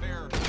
Fair.